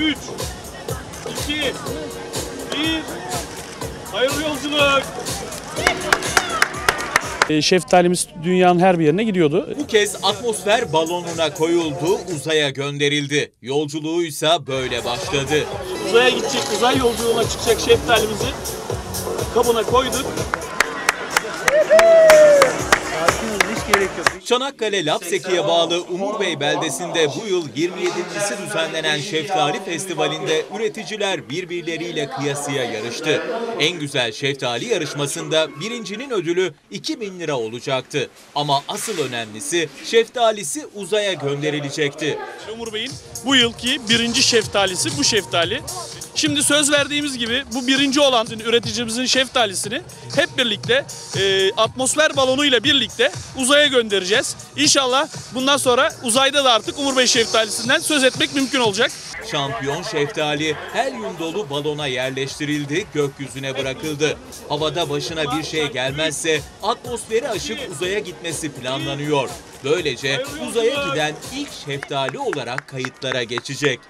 3, 2, 1. Hayırlı yolculuk. E, Şeftalimiz dünyanın her bir yerine gidiyordu. Bu kez atmosfer balonuna koyuldu, uzaya gönderildi. Yolculuğuysa böyle başladı. Uzaya gidecek, uzay yolculuğuna çıkacak şeftalimizi kabına koyduk. Çanakkale Lapseki'ye bağlı Umur Bey beldesinde bu yıl 27.si düzenlenen Şeftali Festivali'nde üreticiler birbirleriyle kıyasıya yarıştı. En güzel şeftali yarışmasında birincinin ödülü 2000 lira olacaktı. Ama asıl önemlisi şeftalisi uzaya gönderilecekti. Umur Bey'in bu yılki birinci şeftalisi bu şeftali. Şimdi söz verdiğimiz gibi bu birinci olan üreticimizin şeftalisini hep birlikte e, atmosfer balonuyla birlikte uzaya göndereceğiz. İnşallah bundan sonra uzayda da artık Umur Bey şeftalisinden söz etmek mümkün olacak. Şampiyon şeftali helyum dolu balona yerleştirildi, gökyüzüne bırakıldı. Havada başına bir şey gelmezse atmosferi aşıp uzaya gitmesi planlanıyor. Böylece uzaya giden ilk şeftali olarak kayıtlara geçecek.